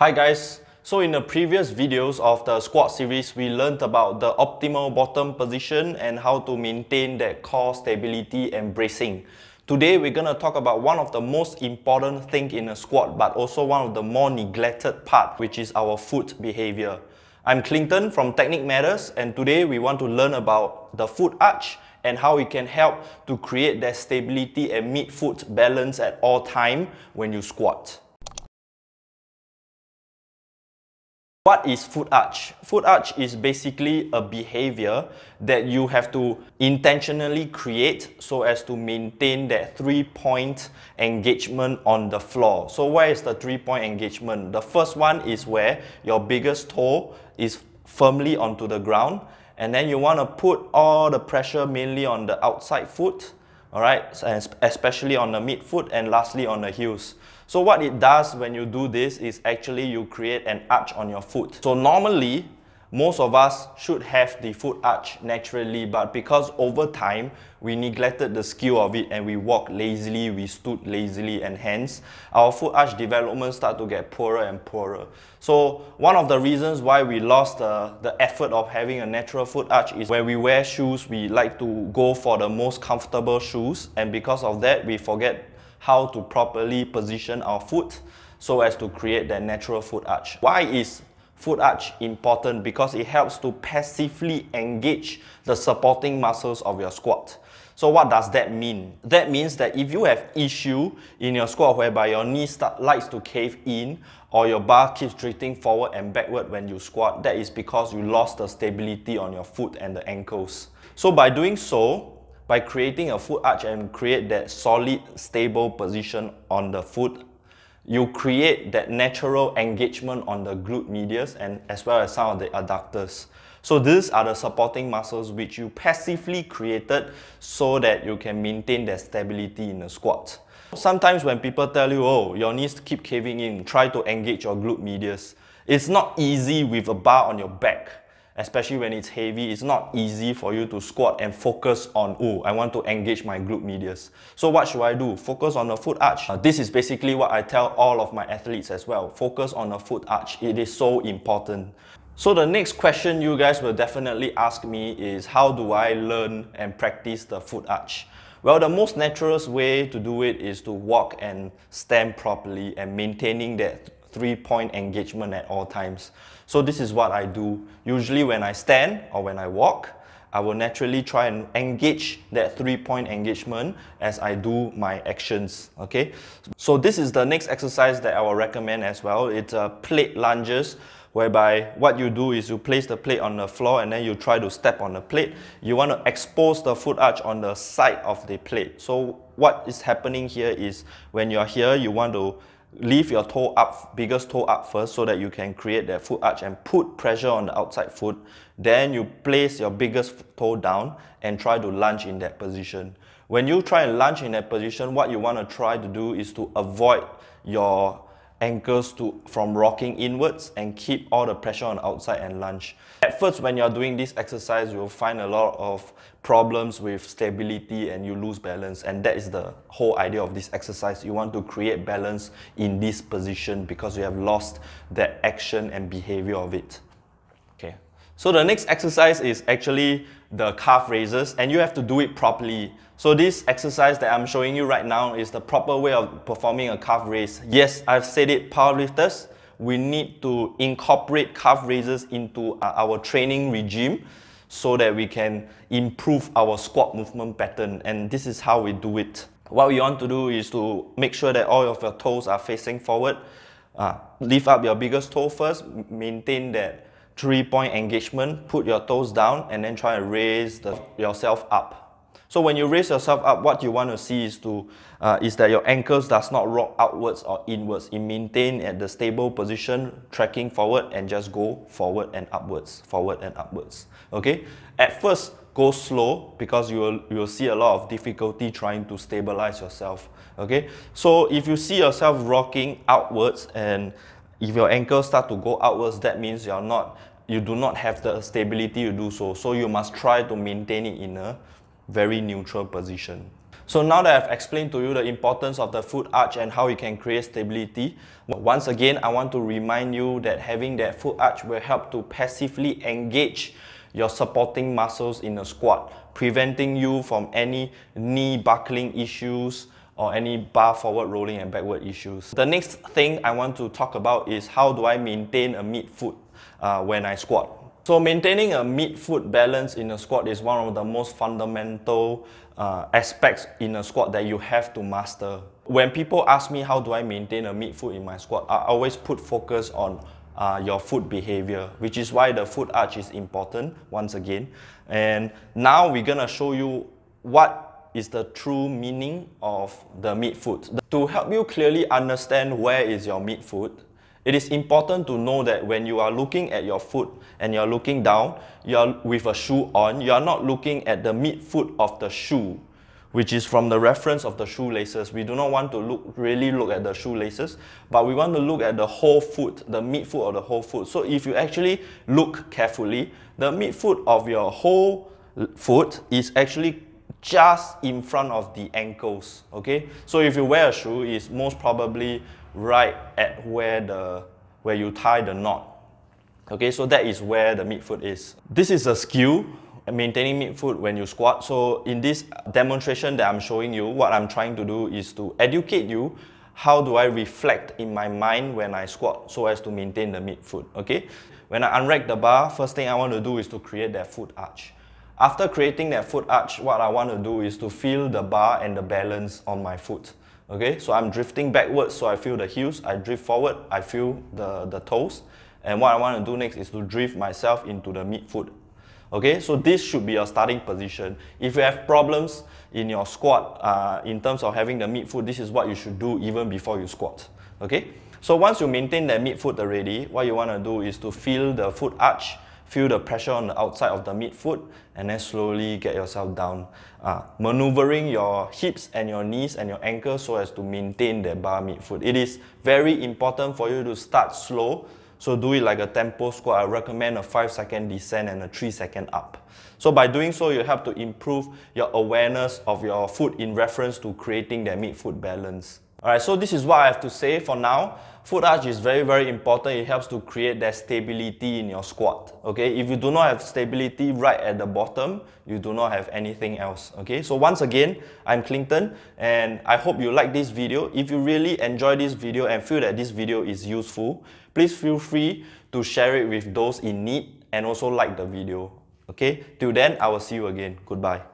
Hi guys, so in the previous videos of the squat series, we learned about the optimal bottom position and how to maintain that core stability and bracing. Today we're going to talk about one of the most important thing in a squat but also one of the more neglected part which is our foot behavior. I'm Clinton from Technique Matters and today we want to learn about the foot arch and how it can help to create that stability and mid-foot balance at all time when you squat. What is foot arch? Foot arch is basically a behavior that you have to intentionally create so as to maintain that three-point engagement on the floor. So where is the three-point engagement? The first one is where your biggest toe is firmly onto the ground and then you want to put all the pressure mainly on the outside foot, all right, especially on the mid foot and lastly on the heels. So what it does when you do this is actually you create an arch on your foot. So normally, most of us should have the foot arch naturally, but because over time, we neglected the skill of it and we walked lazily, we stood lazily, and hence, our foot arch development start to get poorer and poorer. So one of the reasons why we lost the, the effort of having a natural foot arch is when we wear shoes, we like to go for the most comfortable shoes, and because of that, we forget how to properly position our foot so as to create that natural foot arch. Why is foot arch important? Because it helps to passively engage the supporting muscles of your squat. So what does that mean? That means that if you have issue in your squat whereby your knee start, likes to cave in or your bar keeps drifting forward and backward when you squat, that is because you lost the stability on your foot and the ankles. So by doing so, by creating a foot arch and create that solid, stable position on the foot, you create that natural engagement on the glute medius and as well as some of the adductors. So these are the supporting muscles which you passively created so that you can maintain that stability in the squat. Sometimes when people tell you, oh, your knees keep caving in, try to engage your glute medius. It's not easy with a bar on your back especially when it's heavy, it's not easy for you to squat and focus on, oh, I want to engage my glute medius. So what should I do? Focus on the foot arch. Uh, this is basically what I tell all of my athletes as well. Focus on the foot arch. It is so important. So the next question you guys will definitely ask me is how do I learn and practice the foot arch? Well, the most natural way to do it is to walk and stand properly and maintaining that three-point engagement at all times. So this is what I do. Usually when I stand or when I walk, I will naturally try and engage that three-point engagement as I do my actions, okay? So this is the next exercise that I will recommend as well. It's a plate lunges whereby what you do is you place the plate on the floor and then you try to step on the plate. You want to expose the foot arch on the side of the plate. So what is happening here is when you're here, you want to Leave your toe up, biggest toe up first so that you can create that foot arch and put pressure on the outside foot. Then you place your biggest toe down and try to lunge in that position. When you try and lunge in that position, what you want to try to do is to avoid your ankles to from rocking inwards and keep all the pressure on the outside and lunge. At first, when you're doing this exercise, you'll find a lot of problems with stability and you lose balance. And that is the whole idea of this exercise. You want to create balance in this position because you have lost that action and behavior of it. So the next exercise is actually the calf raises and you have to do it properly. So this exercise that I'm showing you right now is the proper way of performing a calf raise. Yes, I've said it, powerlifters, we need to incorporate calf raises into our training regime so that we can improve our squat movement pattern and this is how we do it. What we want to do is to make sure that all of your toes are facing forward. Uh, lift up your biggest toe first, maintain that three point engagement, put your toes down and then try and raise the, yourself up. So when you raise yourself up, what you want to see is to uh, is that your ankles does not rock outwards or inwards. It maintain at the stable position, tracking forward and just go forward and upwards, forward and upwards. Okay. At first, go slow because you will you will see a lot of difficulty trying to stabilize yourself. Okay. So if you see yourself rocking outwards and if your ankles start to go outwards, that means you're not you do not have the stability to do so. So you must try to maintain it in a very neutral position. So now that I've explained to you the importance of the foot arch and how you can create stability, once again, I want to remind you that having that foot arch will help to passively engage your supporting muscles in a squat, preventing you from any knee buckling issues or any bar forward rolling and backward issues. The next thing I want to talk about is how do I maintain a mid foot uh, when I squat. So maintaining a mid-foot balance in a squat is one of the most fundamental uh, aspects in a squat that you have to master. When people ask me how do I maintain a mid-foot in my squat, I always put focus on uh, your foot behavior, which is why the foot arch is important once again. And now we're gonna show you what is the true meaning of the mid-foot. To help you clearly understand where is your mid-foot, it is important to know that when you are looking at your foot and you're looking down, you're with a shoe on, you are not looking at the midfoot of the shoe, which is from the reference of the shoelaces. We do not want to look really look at the shoelaces, but we want to look at the whole foot, the midfoot of the whole foot. So if you actually look carefully, the midfoot of your whole foot is actually just in front of the ankles, okay? So if you wear a shoe, it's most probably right at where the where you tie the knot. Okay, so that is where the midfoot is. This is a skill maintaining midfoot when you squat. So in this demonstration that I'm showing you, what I'm trying to do is to educate you how do I reflect in my mind when I squat so as to maintain the midfoot, okay? When I unrack the bar, first thing I want to do is to create that foot arch. After creating that foot arch, what I want to do is to feel the bar and the balance on my foot. Okay, so I'm drifting backwards, so I feel the heels. I drift forward, I feel the, the toes. And what I want to do next is to drift myself into the midfoot. Okay, so this should be your starting position. If you have problems in your squat, uh, in terms of having the midfoot, this is what you should do even before you squat. Okay, so once you maintain that midfoot already, what you want to do is to feel the foot arch Feel the pressure on the outside of the midfoot and then slowly get yourself down. Uh, maneuvering your hips and your knees and your ankles so as to maintain that bar midfoot. It is very important for you to start slow. So do it like a tempo squat. I recommend a 5 second descent and a 3 second up. So by doing so, you have to improve your awareness of your foot in reference to creating that midfoot balance. Alright, so this is what I have to say for now. Foot arch is very, very important. It helps to create that stability in your squat. Okay, if you do not have stability right at the bottom, you do not have anything else. Okay, so once again, I'm Clinton and I hope you like this video. If you really enjoy this video and feel that this video is useful, please feel free to share it with those in need and also like the video. Okay, till then, I will see you again. Goodbye.